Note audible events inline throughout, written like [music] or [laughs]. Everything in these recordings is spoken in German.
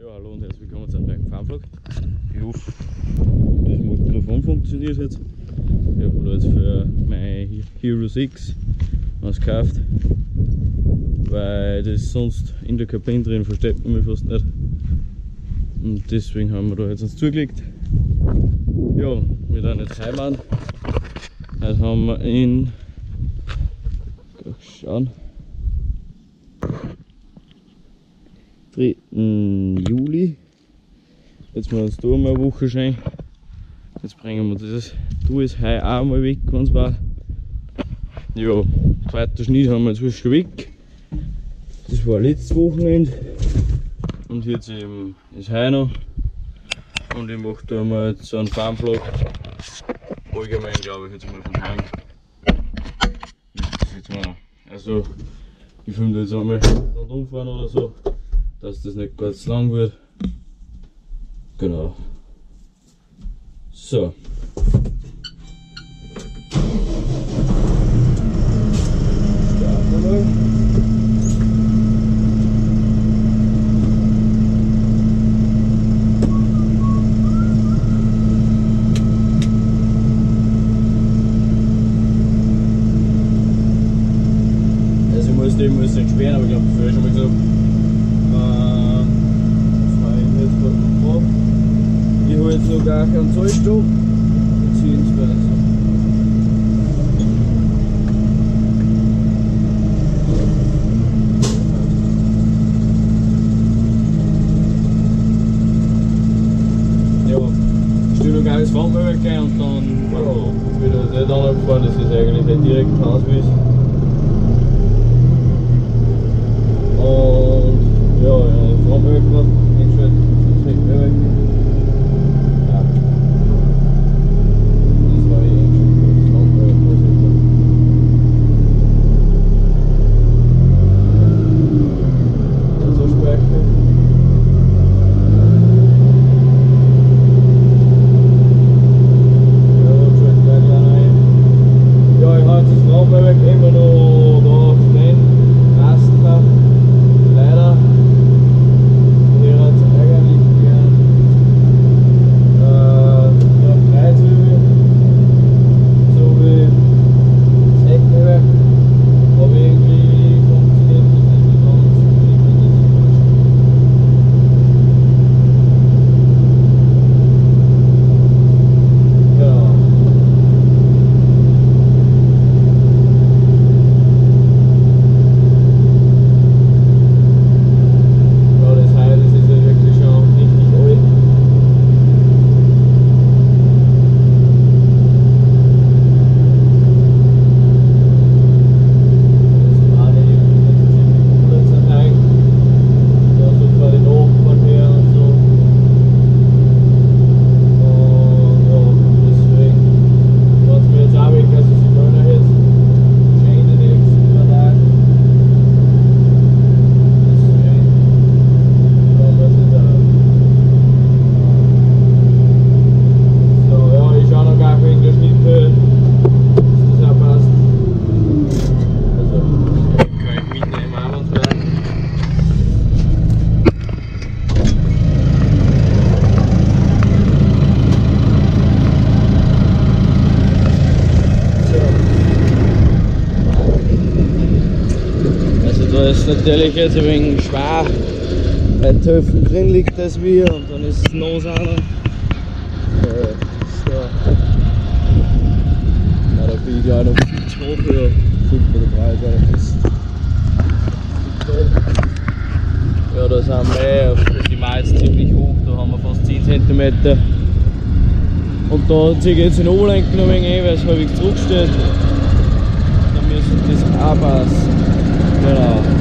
Ja, hallo und herzlich willkommen zu einem neuen Farmvlog. Ich hoffe, das Mikrofon funktioniert jetzt. Ich habe da jetzt für mein Hero 6 was gekauft, weil das sonst in der Kabine drin versteht man mich fast nicht. Und deswegen haben wir da jetzt uns zugelegt. Ja, wir dann jetzt heimfahren. Jetzt haben wir in. Schauen. 3. Juli. Jetzt mal uns da mal eine Woche schön. Jetzt bringen wir das Du ist heute auch mal weg, wenn es war. Ja, zweiter Schnitt haben wir inzwischen weg. Das war letztes Wochenende. Und jetzt eben ist heute noch. Und ich mache da mal jetzt so einen Farmvlog. Allgemein glaube ich jetzt mal von. Jetzt mal. Also ich filme jetzt einmal rundum fahren oder so dass das nicht ganz lang wird. Genau. So. Natürlich jetzt ein wenig schwer, weil die Hälfte drin liegt das wie und dann ist es noch einer. Äh, so. Na, da bin ich auch noch viel hoch, ja. Super, der Preis eigentlich ist. Ja, da sind wir, die Mais ziemlich hoch, da haben wir fast 10 cm. Und da ziehe ich jetzt den Oberlenken noch ein wenig weil es halbwegs zurücksteht. Dann müssen das auch passen. Genau.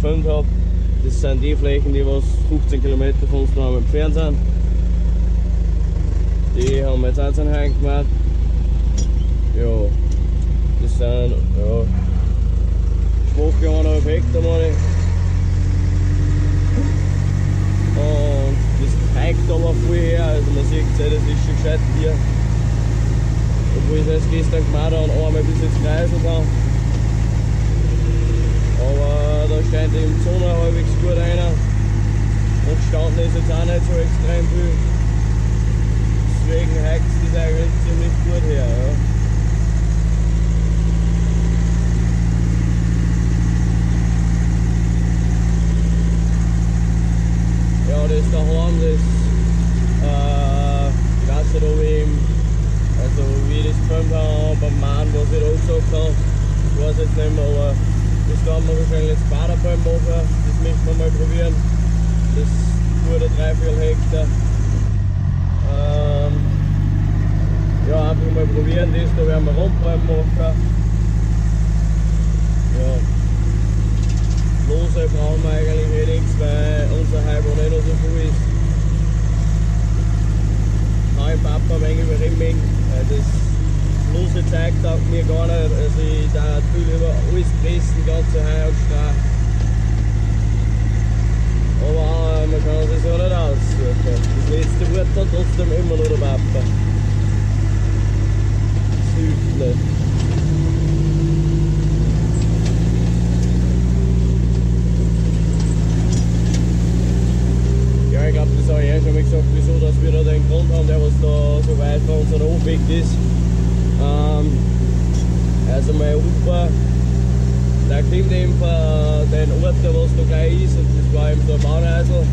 Gefilmt habe. Das sind die Flächen, die was 15 Kilometer von uns daheim entfernt sind. Die haben wir jetzt auch zum Heim gemacht. Ja, das sind ja, schwache eineinhalb Hektar meine ich. Und das zeigt aber viel her, also man sieht es, das ist schon gescheit hier. Obwohl ich das gestern gemacht habe und einmal bis jetzt kreisen kann. Da im Sonne halbwegs gut rein. Und gestanden ist jetzt auch nicht so extrem viel. Deswegen heizt das eigentlich ziemlich gut her. Ja. Ja, das daheim, das äh, ich weiß nicht, ob ich also wie ich das gefilmt habe, beim Mann, was ich da gesagt habe, ich weiß jetzt nicht mehr, aber das kann man wahrscheinlich jetzt Baderbeim machen, das möchten wir mal probieren. Das wurde 3, 4 Hektar. Ähm, ja, einfach mal probieren, das da werden wir Rundbeim machen. Ja. Lose brauchen wir eigentlich eh nichts, weil unser Heilbahn nicht noch so viel ist. Mein Papa ein wenig über Rimming, weil das Lose zeigt auch mir gar nicht. Also ich da viel über alles pressen, ganze Heu und Strah. Aber man kann sich so nicht aussuchen. Das letzte Wort hat trotzdem immer noch der Papa. Das hilft nicht. Ja, ich glaube, das habe ich schon mal gesagt, wieso dass wir da den Grund haben, der was da so weit von unserem Hof weg ist. Ähm, also mein Opa, der kommt eben von den Ort, der was da gleich ist, und das war eben so ein Bahnhäusl.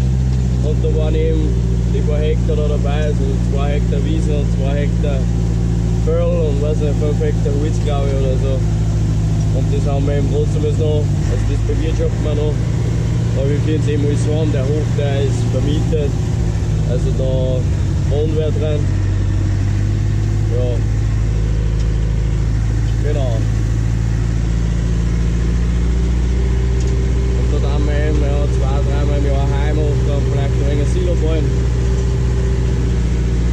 Und da waren eben die paar Hektar da dabei, also zwei Hektar Wiese und zwei Hektar Förl und was nicht, fünf Hektar Holz, glaube ich, oder so. Und das haben wir eben trotzdem jetzt noch, also das bewirtschaften wir noch. Aber wir führen es eben alles an, der Hof, der ist vermietet. Also da wohnt wer drin. Ja. Genau. Und da haben wir eben ja, zwei, dreimal im Jahr heim und dann vielleicht noch ein Silo bauen.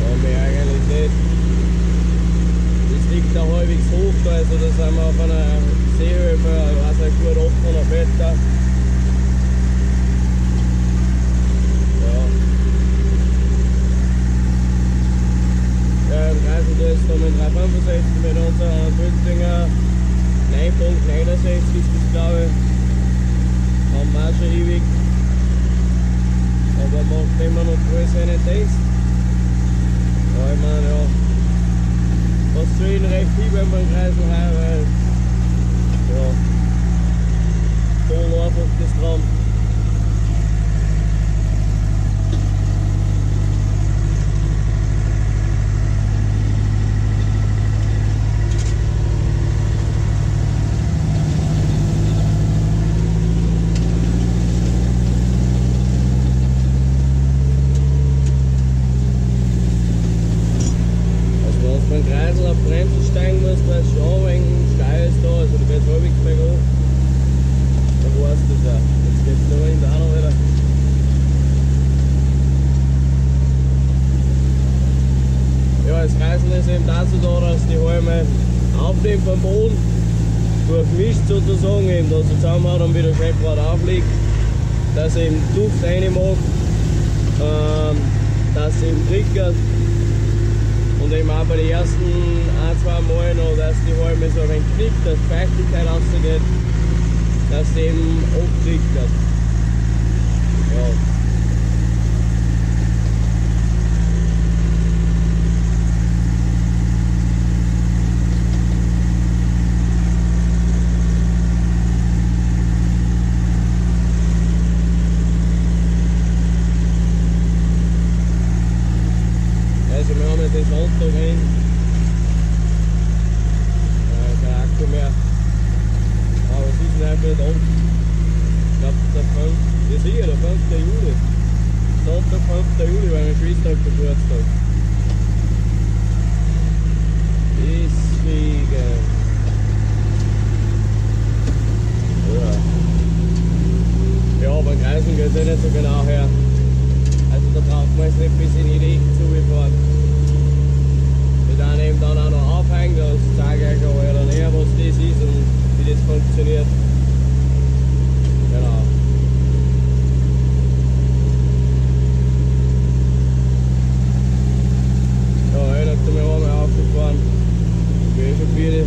Da wir eigentlich nicht. Das liegt da halbwegs hoch, also da sind wir auf einer Seehöhe ich weiß nicht, gut 800 Meter. Ja. Ja, im Kreisel da ist da mit 365 mit unserer Bündinger 9.69 ist das glaube ich. Haben wir auch schon ewig. Aber macht immer noch größere Test. Ja, ich meine, ja. Was zu ihnen recht viel beim Kreisel heuer, weil ja, voll einfach das dran. Also wenn du beim Kreisel auf Bremsen steigen musst, weil es schon ein wenig steil ist da, also du gehst halbwegs bergab, dann Jetzt geht es da hinten auch noch wieder. Das Kreisel ist eben dazu da, dass die Halme aufnehmen vom Boden, durchmischt sozusagen, eben da zusammenhaut und wieder schön gerade auflegt, dass eben Luft reinmacht, ähm, dass eben triggert und eben auch bei den ersten ein, zwei Mal noch, dass die Halme so ein wenig knickt, dass Feuchtigkeit rausgeht, dass dem aufliegt. Das, ja. Also, das ist im Rahmen des Kreisen geht es nicht so genau her. Also da braucht man jetzt nicht bis in die Regen zugefahren. Wir dann eben dann auch noch aufhängen, das zeige ich euch dann näher, was das ist und wie das funktioniert. Genau. Ja, einer hat mir einmal aufgefahren. Ich bin schon wieder.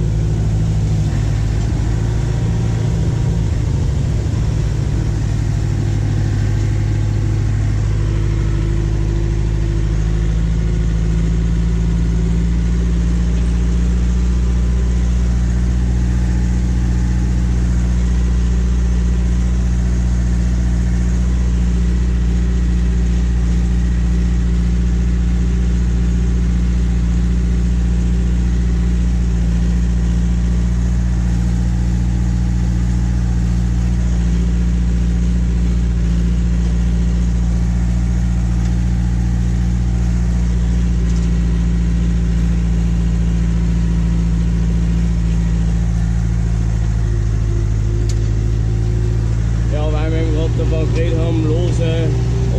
Ja, weil wir eben gerade davon geredet haben, lose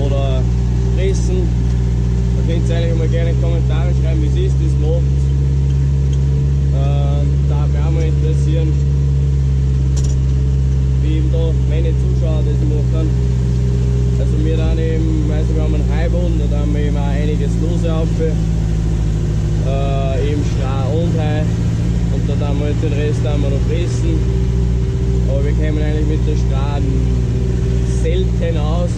oder fressen. Da könnt ihr eigentlich mal gerne in die Kommentare schreiben, wie es ist, das macht. Äh, da mich auch mal interessieren, wie eben da meine Zuschauer das machen. Also wir dann eben, also wir haben einen Heibund, da haben wir eben auch auf. Äh, eben Stra und Hai. Und da dann wir den Rest haben wir noch fressen. Aber wir kämen eigentlich mit der Straßen selten aus.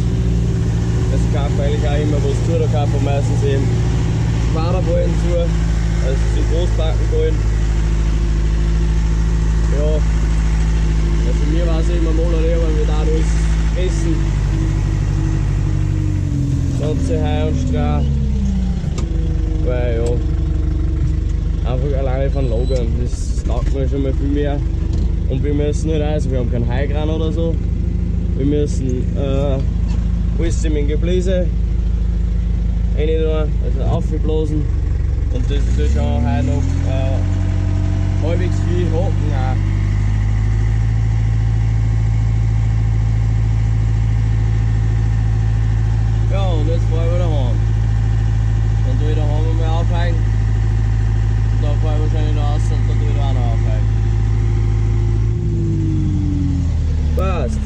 Es kauft eigentlich auch immer was zu, da kauft man meistens eben Quaderballen zu, also die Großbackenballen. Ja, also mir war es immer mal lieber, wenn wir da alles essen. Ganze Hai und Stra. Weil ja, einfach alleine von Lagern, das taugt mir schon mal viel mehr. Und wir müssen halt auch, also wir haben keinen Heigran oder so. Wir müssen äh, alles den Gebläse rein tun, also aufblasen. Und das ist ja schon heute noch äh, halbwegs viel Haken auch. Ja, und jetzt fahren wir wieder heim. Dann tue ich daheim einmal aufhängen. Und dann fahre ich wahrscheinlich noch raus und dann tue ich da auch noch aufhängen. Passt.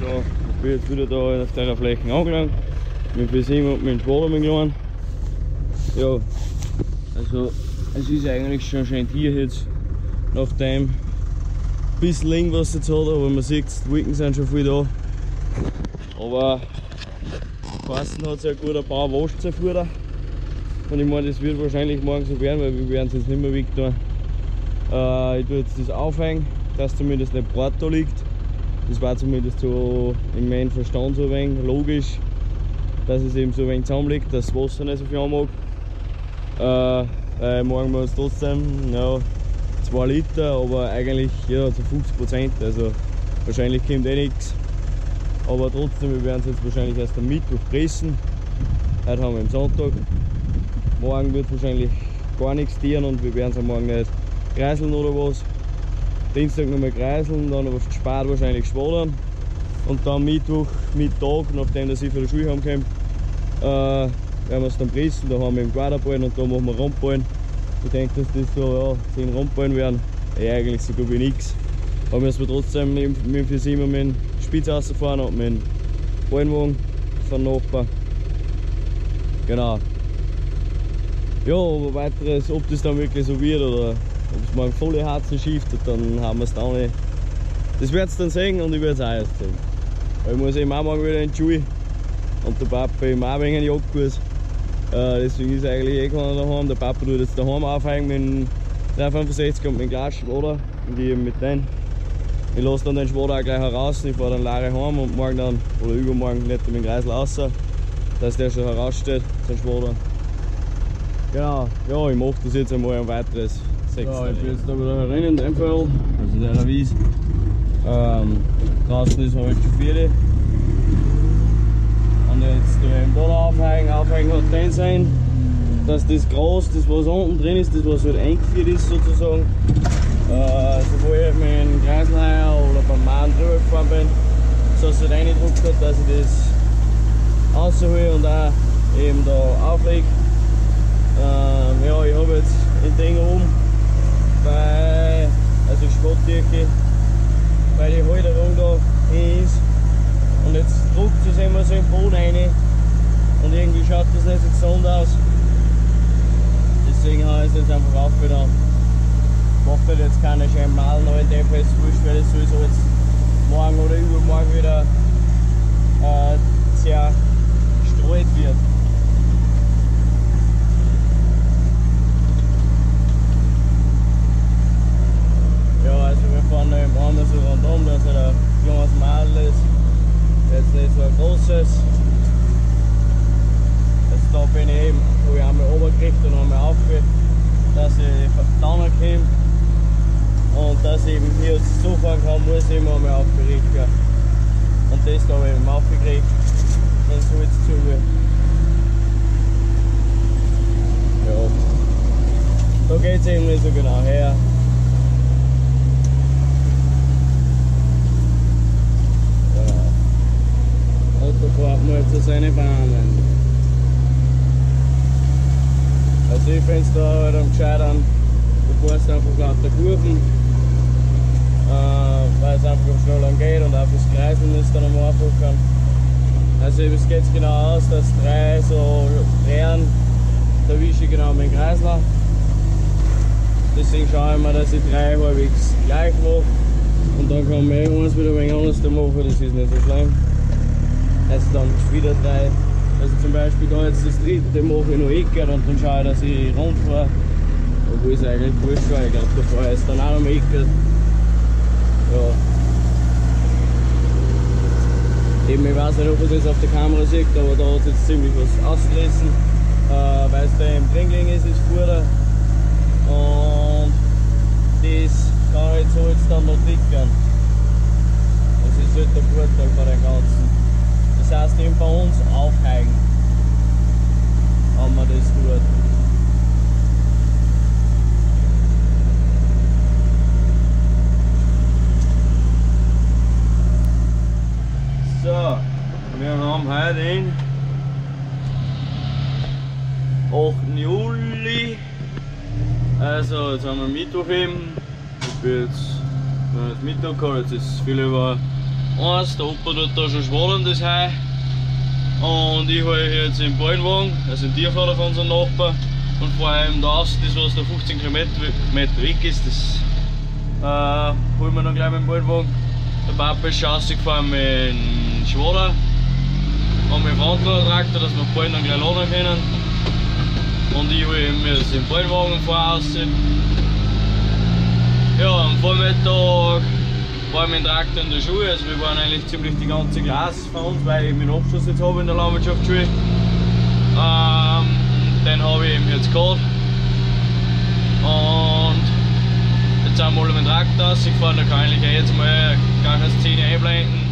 So, ich bin jetzt wieder da auf dieser Fläche angelangt. Mit dem Sim und mit dem Schwader dem Ja, also es ist eigentlich schon schön hier jetzt nach dem bisschen Ling, was es jetzt hat, aber man sieht, die Wolken sind schon viel da. Aber Carsten hat sich ein guter Bauer wascht sein Futter. Und ich meine, das wird wahrscheinlich morgen so werden, weil wir werden es jetzt nicht mehr weg tun. Äh, ich tue jetzt das aufhängen, dass zumindest nicht da liegt. Das war zumindest so in meinem Verstand so ein wenig logisch, dass es eben so ein wenig zusammenliegt, dass das Wasser nicht so viel anmag. Äh, weil morgen muss es trotzdem ja, 2 Liter, aber eigentlich ja, zu 50 Prozent. Also wahrscheinlich kommt eh nichts. Aber trotzdem, wir werden es jetzt wahrscheinlich erst am Mittwoch pressen. Heute haben wir am Sonntag. Morgen wird wahrscheinlich gar nichts dienen und wir werden es Morgen nicht kreiseln oder was. Dienstag nochmal kreiseln, dann auf die Spart wahrscheinlich schwadern. Und dann Mittwoch, Mittag, nachdem dass ich von der Schule heimkomme, äh, werden wir es dann pressen. Da haben wir eben Quaderballen und da machen wir Rundballen. Ich denke, dass das so ja, 10 Rundballen werden. Ja, eigentlich so gut wie nichts. Aber müssen wir trotzdem mit mit für immer mit dem Spitz rausfahren und mit dem Ballenwagen von Nachbar. Genau. Ja, aber weiteres, ob das dann wirklich so wird oder ob es morgen volle Herzen schiftet, dann haben wir es da nicht. Das wird es dann sehen und ich werde es auch erst sehen. Weil ich muss eben auch morgen wieder in die Schule und der Papa eben auch wegen Jagdkurs. Äh, deswegen ist eigentlich eh keiner daheim. Der Papa tut jetzt daheim aufhängen mit dem 365 und mit dem Glasschwader und ich eben mit denen. Ich lasse dann den Schwader auch gleich heraus, ich fahre dann leere heim und morgen dann, oder übermorgen, nicht mit dem Kreisel raus, dass der schon heraussteht, sein Schwader. Genau, ja, ich mache das jetzt einmal ein weiteres Sechster. Ja, ich bin jetzt da wieder herin in dem Fall, also in der Wiese. Ähm, draußen ist halt schon viele. Und jetzt tue ich da aufhängen. Aufhängen hat den sein, dass das Gras, das was unten drin ist, das was halt eingeführt ist sozusagen, äh, sowohl ich mit dem Kreisleier oder beim Mann drüber gefahren bin, so dass es halt reingedruckt hat, dass ich das raushole und auch eben da auflege. Ähm, ja, ich habe jetzt ein Ding oben bei, also Spotttürke, weil die Halterung da ist. Und jetzt druckt es immer so im Boden rein. Und irgendwie schaut das nicht so gesund aus. Deswegen habe ich es jetzt einfach aufgetan. Macht halt jetzt keine schönen Malen, aber in dem Fall ist es wurscht, weil es sowieso jetzt morgen oder übermorgen wieder äh, sehr streut wird. Ja, anders so rundum, dass halt ein kleines Madel ist. Jetzt nicht so ein großes. Jetzt da bin ich eben, wo ich einmal runtergekriegt und einmal aufgehört, dass ich dann komme. Und dass ich eben hier zufahren kann, muss ich immer einmal aufgerichtet. Und das da habe ich eben aufgekriegt. Dann soll es zu. Ja. Da geht es eben nicht so genau her. Autofahrt mal zu seinen Bahnen. Also ich finde es da halt am gescheitern, du fährst einfach lauter Kurven, äh, weil es einfach schneller geht und auch fürs Kreiseln ist dann am einfacher. Also es geht genau aus, dass drei so drehen, da wische ich genau meinen Kreisler. Deswegen schaue ich mir, dass ich drei halbwegs gleich mache und dann kann man eins wieder ein wenig anders machen, das ist nicht so schlimm also dann wieder drei. Also zum Beispiel da jetzt das dritte mache ich noch Ecker und dann schaue ich, dass ich rund fahre. Obwohl es eigentlich wurscht war, ich glaube da fahre ich jetzt dann auch noch Ecker. Ja. Eben, ich weiß nicht, ob man das auf der Kamera sieht, aber da hat es jetzt ziemlich was ausgerissen, äh, weil es da im Dringling ist, ist Futter. Und das kann ich so jetzt dann noch dickern. Das ist halt der Vorteil von dem Ganzen. Das heißt eben bei uns aufheigen, wenn man das tut. So, wir haben heute den 8. Juli. Also jetzt haben wir Mittwoch eben. Ich bin jetzt, jetzt Mittag gehabt, jetzt ist viel über eins, der Opa tut da schon schwaden das Heu. Und ich hole jetzt im Ballenwagen, also den Tiervater von unserem Nachbar und vor allem da aus, das was da 15 km weg ist, das äh, holen wir dann gleich mit dem Ballenwagen. Der Papa ist Chassis gefahren mit dem Schwader und mit dem Frontlader-Traktor, dass wir bald dann gleich laden können. Und ich hole mir jetzt im Ballenwagen und fahre raus. Ja, am Vormittag war mein Traktor in der Schule, also wir waren eigentlich ziemlich die ganze Klasse von uns, weil ich meinen Abschluss jetzt habe in der Landwirtschaftsschule. Ähm, den habe ich eben jetzt gehabt. Und jetzt sind wir alle mit dem Traktor ausgefahren, da kann ich jetzt mal gar keine Szene einblenden.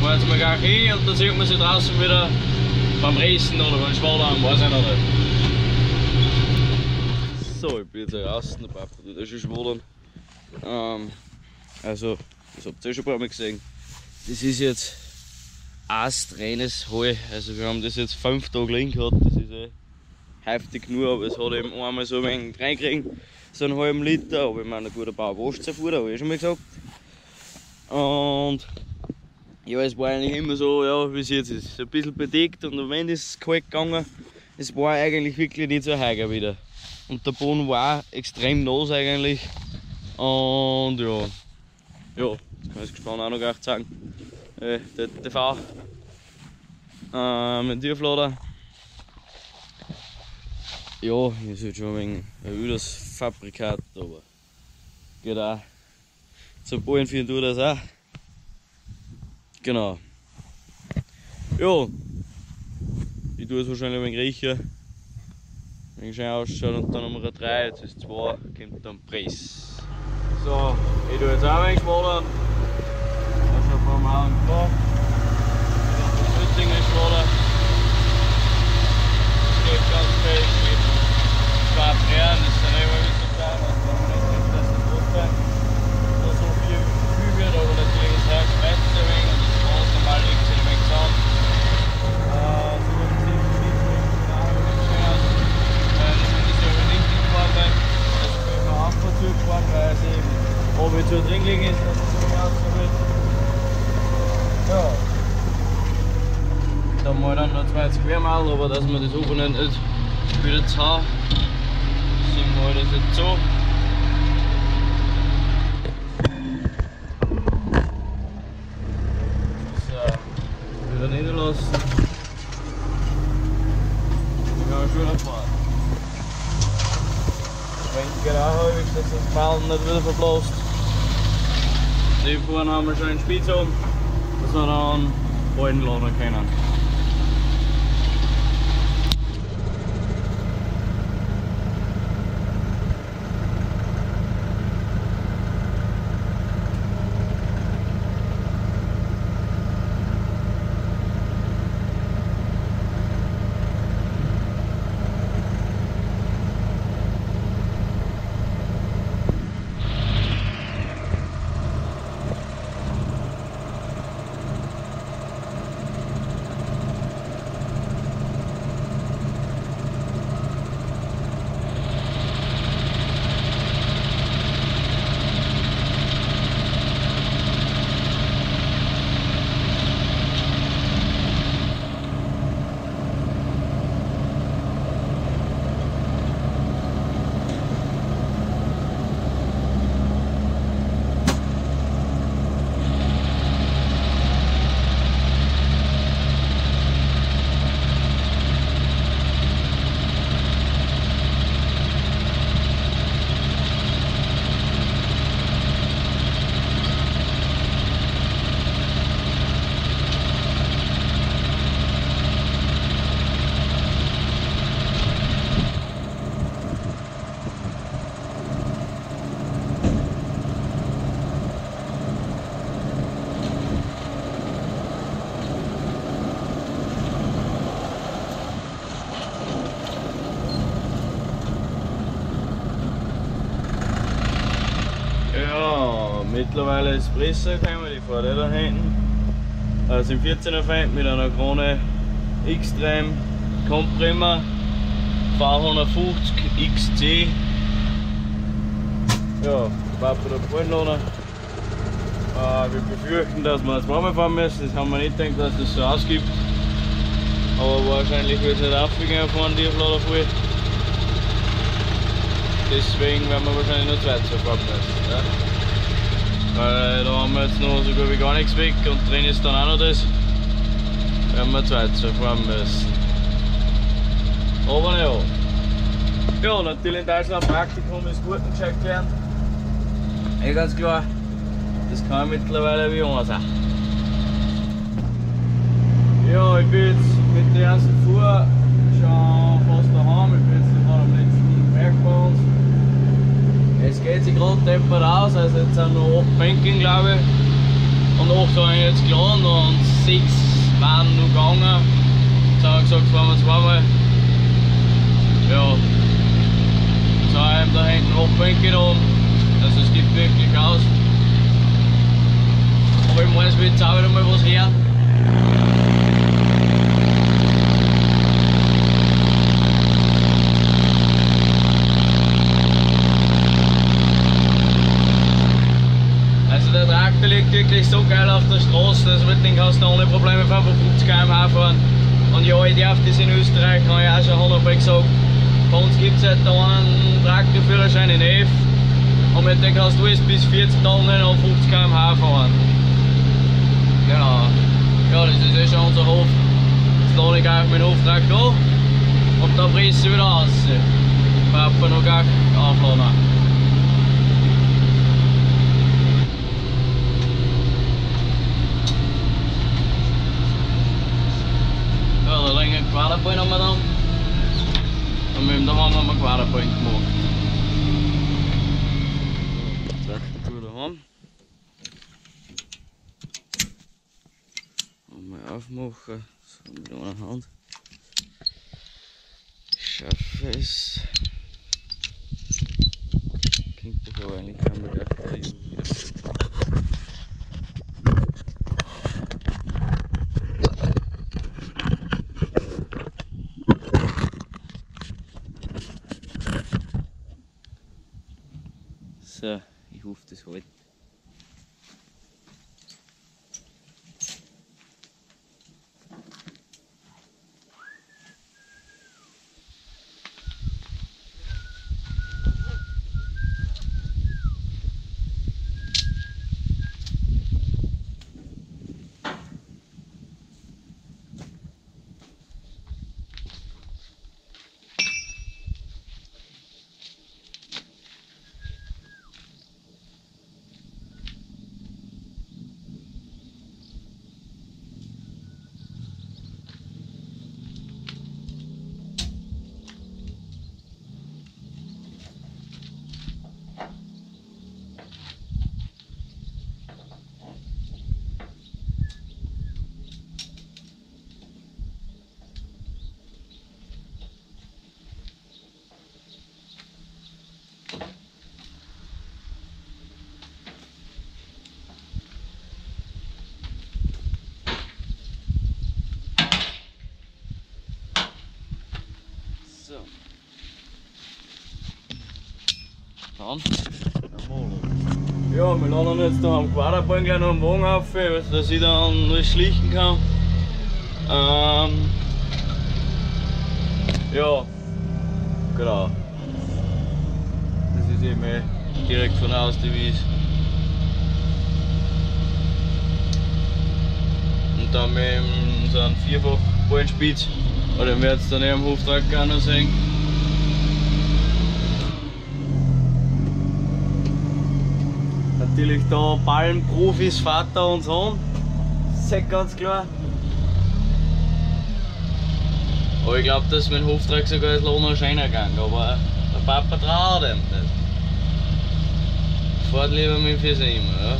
Fahren jetzt mal gleich hin und dann sieht man sich draußen wieder beim Racen oder beim Schwadern, weiß ich noch nicht. So, ich bin jetzt raus, der Papa tut das schon schwadern. Ähm, also, das habt ihr schon ein paar Mal gesehen. Das ist jetzt astreines Heu. Also wir haben das jetzt fünf Tage liegen gehabt, das ist eh heftig nur, aber es hat eben einmal so ein wenig reingekriegt, so einen halben Liter, aber ich meine, ein guter Bauer wascht zuvor, habe ich schon mal gesagt. Und ja, es war eigentlich immer so, ja, wie es jetzt ist, ein bisschen bedeckt und ist es kalt gegangen. Es war eigentlich wirklich nicht so heiger wieder. Und der Boden war extrem nass eigentlich. Und ja, ja, jetzt kann ich gespannt auch noch gleich zeigen. Äh, der TV äh, mit Tieflader. Ja, ist halt schon ein wenig ein ödes Fabrikat, aber geht auch. Zum Ballen führen tut das auch. Genau. Ja, ich tue es wahrscheinlich ein wenig riechen. Wenn schön ausschaut und dann Nummer 3, jetzt ist 2, kommt dann Press. So, ich tue jetzt auch ein wenig schwadern. Das ist schon vor dem Augen gemacht. Das Ding ist schwadern. Das geht ganz fest mit zwei Brehren, das sind immer wieder so klein, das kann man nicht sehen, dass das groß wird. Nur so viel viel wird, aber natürlich ist es schmeckt es ein wenig und das Gras normal liegt sich ein wenig zusammen. Äh, so ein bisschen gefahren, weil es eben oben zu drin liegen ist, dass es so rauskommt. Ja. Da mal dann noch zwei Quermal, aber dass wir das oben nicht wieder zu haben, sind wir das jetzt. So, wieder niederlassen. Ich kann schon abfahren. Wenn genau habe ich, dass nicht wieder verblasst. Die vorne haben wir schon einen Spitz um, dass wir dann Ballen laden können. Ja, mittlerweile Espresso gekommen, die fährt eh da hinten. Also im 14er Feind mit einer Krone X-Trem Komprimer V150 XC. Ja, Papa der Ballenlader. Äh, wir befürchten, dass wir das zweimal fahren müssen, das haben wir nicht gedacht, dass das so ausgibt. Aber wahrscheinlich wird es nicht aufgehen fahren, die Lader voll. Deswegen werden wir wahrscheinlich nur zwei fahren müssen. Ja? Weil da haben wir jetzt noch so gut wie gar nichts weg und drin ist dann auch noch das. Werden wir zwei zu fahren müssen. Aber ja. Ja, natürlich in Deutschland Praktikum ist gut und gescheit gelernt. Eh ganz klar. Das kann ich mittlerweile wie anders auch. Ja, ich bin jetzt mit der ersten Fuhr schon fast daheim. Ich bin jetzt gerade am letzten Berg bei uns. Es geht sich gerade deppert aus, also jetzt sind noch 8 Bänken glaube ich. Und 8 waren jetzt geladen und 6 waren noch gegangen. Jetzt haben wir gesagt, fahren wir zweimal. Ja. Jetzt haben wir da hinten Hochbänke oben. Also es gibt wirklich aus. Aber ich meine, es wird jetzt auch wieder mal was her. Liegt wirklich so geil auf der Straße, also mit dem kannst du ohne Probleme 55 km/h fahren. Und ja, ich darf das in Österreich, habe ich auch schon hundertmal gesagt. Bei uns gibt es halt da einen Traktorführerschein in F und mit dem kannst du alles bis 40 Tonnen und 50 km/h fahren. Genau. Ja, das ist eh schon unser Hof. Jetzt lade ich gleich meinen Hoftraktor und dann presse ich wieder raus. Papa noch gar aufladen. Daheim haben wir Quaderbein gemacht. Traktor daheim. Mal aufmachen, so mit einer Hand. Ich schaffe es. Klingt doch aber eigentlich kein Bedarf. So, ich hoffe, das hält. So. Dann. Ja, wir laden jetzt da am Quaderballen gleich noch einen Wagen auf, dass ich dann noch schlichten kann. Ähm, ja, genau. Das ist eben eh direkt von aus die Wies. Und dann mit so einen vierfach Ballenspitz. Oder wir jetzt dann am Hoftraktor auch noch sehen. Natürlich da Ballenprofis, Vater und Sohn. Halt ganz klar. Aber ich glaube, dass mein Hoftrag sogar als Lohner schöner gegangen, aber der Papa traut ihm nicht. Fahrt lieber mit dem Füße immer, ja.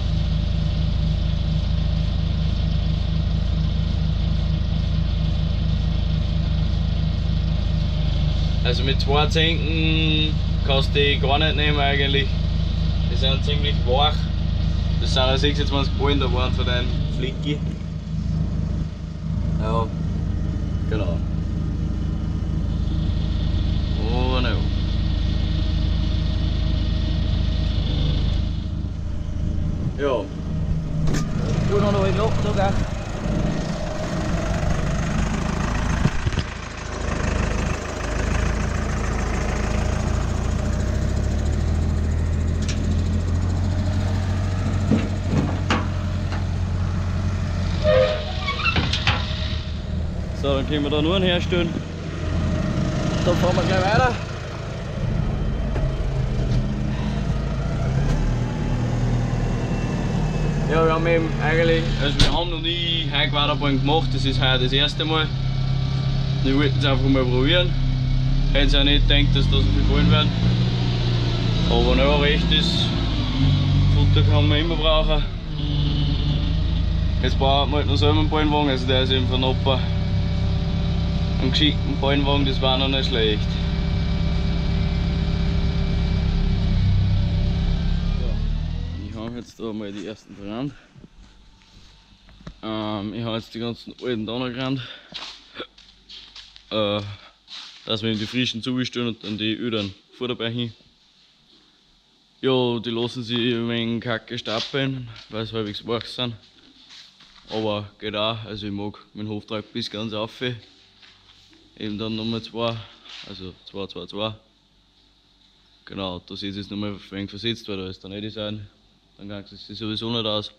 Also mit zwei Zinken kannst du die gar nicht nehmen eigentlich. Die sind ziemlich wach. Das sind ja 26 Ballen da waren von den Flicki. Ja, genau. Oh no. Ja. Du noch noch in Loch, du gell? Können wir da nur einen herstellen. Dann fahren wir gleich weiter. Ja, wir haben eben eigentlich, also wir haben noch nie Heimquaderballen gemacht, das ist heuer das erste Mal. Wir wollten es einfach mal probieren. Hätte auch nicht gedacht, dass da so viel Ballen werden. Aber naja, recht ist, Futter kann man immer brauchen. Jetzt braucht man halt noch selber einen Ballenwagen, also der ist eben von Opa. Einen geschickten Ballenwagen, das war noch nicht schlecht. So, ich habe jetzt da mal die ersten dran. Ähm, ich habe jetzt die ganzen alten da noch gerannt. Äh, dass wir die frischen zustellen und dann die ödern vor dabei hin. Ja, die lassen sich ein wenig kacke stapeln, weil sie halbwegs wach sind. Aber geht auch, also ich mag meinen Hoftrag bis ganz auf. Eben dann Nummer 2, also 2, 2, 2. Genau, da sieht es jetzt nochmal ein wenig versetzt, weil da ist der Design. Dann geht es sich sowieso nicht aus.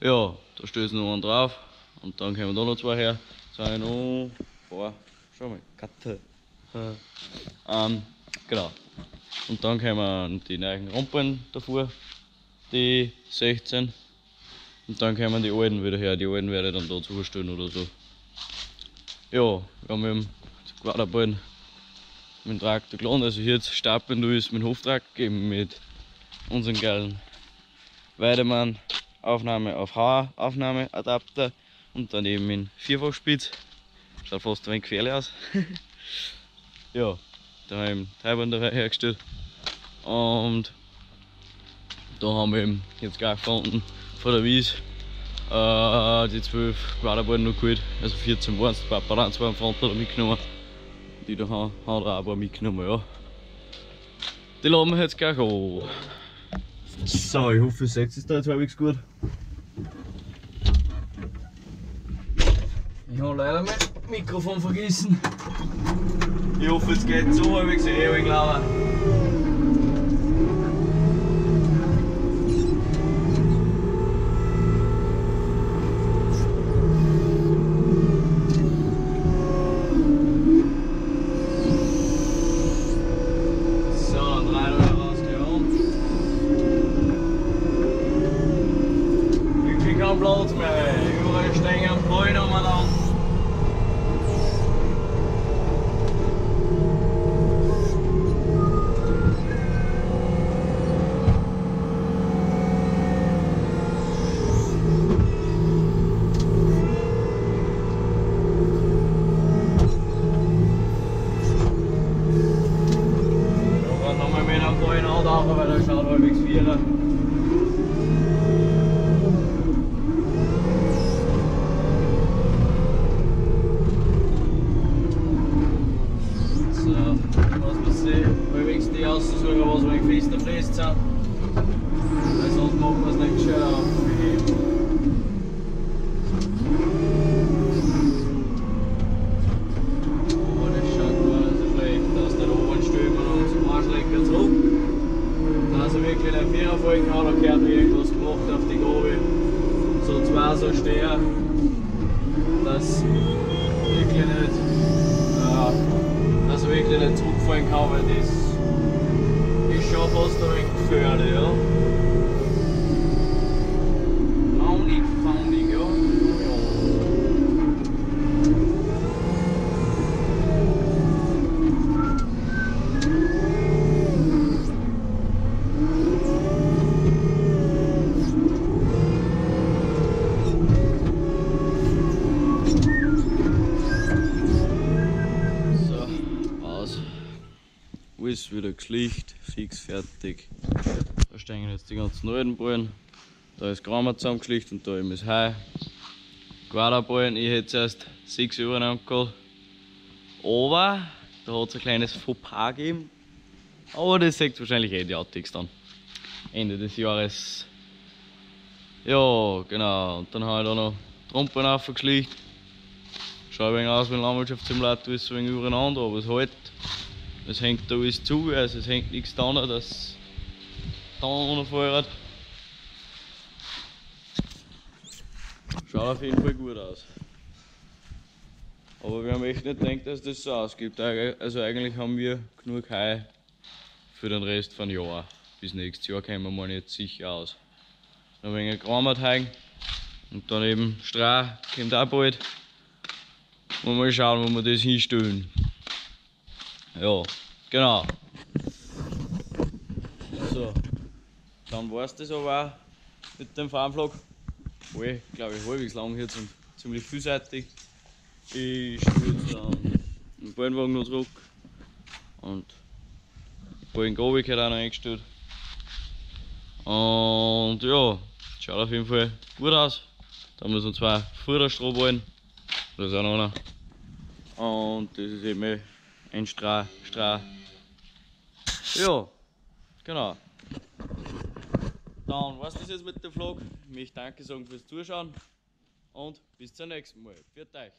Ja, da stößt noch einen drauf und dann kommen da noch zwei her. Zwei noch, boah, schau mal, Katte. ähm, genau. Und dann kommen die neuen Rumpeln davor, die 16. Und dann kommen die alten wieder her, die alten werde ich dann da zustellen oder so. Ja, wir haben eben Quaderballen mit dem Traktor geladen. Also hier jetzt stapeln du ist mit dem Hoftraktor gegeben mit unseren geilen Weidemann Aufnahme auf Hauer Aufnahme Adapter und dann eben in Vierfachspitz. Schaut fast ein wenig gefährlich aus. [laughs] ja, da haben wir eben Treiber hergestellt. Und da haben wir eben jetzt gleich unten vor der Wies äh, die 12 Quaderbahnen noch geholt. Also 14 waren es, Paparazzi waren von da mitgenommen. Die da haben, haben auch ein paar mitgenommen, ja. Die laden wir jetzt gleich an. So, ich hoffe, ihr seht es da jetzt halbwegs gut. Ich habe leider mein Mikrofon vergessen. Ich hoffe, es geht so halbwegs ich glaube. So, wirklich der Viererfolg hat er gehört, wie irgendwas gemacht auf die Grobe. So zwei so stehen, dass wirklich nicht, äh, dass wirklich nicht zurückfallen kann, weil das ist schon fast ein wenig gefährlich, ja. Geschlicht, fix fertig. Da stehen jetzt die ganzen alten Ballen. Da ist Grammer zusammengeschlicht und da eben ist Heu. Quaderballen, ich hätte zuerst 6 übereinander gehabt. Aber da hat es ein kleines Fauxpas gegeben. Aber das sagt wahrscheinlich eh die Outtakes dann. Ende des Jahres. Ja, genau. Und dann habe ich da noch Trompen aufgeschlicht. Schaut ein wenig aus wie ein Landwirtschaftssimulator, ist ein wenig übereinander, aber es hält. Es hängt alles zu, also es hängt nichts dran, dass da runterfeuert. Schaut auf jeden Fall gut aus. Aber wir haben echt nicht gedacht, dass das so ausgibt. Also eigentlich haben wir genug Heu für den Rest von Jahr. Bis nächstes Jahr kommen wir mal jetzt sicher aus. Noch ein wenig Graumateigen und dann eben Stra kommt auch bald. Mal schauen, wo wir das hinstellen. Ja, genau. So, dann war es das aber auch mit dem Farmvlog. Wohl, glaube ich, halbwegs lang jetzt und ziemlich vielseitig. Ich jetzt dann den Ballenwagen noch zurück. Und der Ballengabe hat auch noch eingestellt. Und ja, schaut auf jeden Fall gut aus. Da haben wir so zwei Futterstrohballen. Da ist auch noch einer. Und das ist eben eh ein Stra, Stra. Ja, genau. Dann war's das jetzt mit dem Vlog. Ich möchte Danke sagen fürs Zuschauen und bis zum nächsten Mal. Für euch.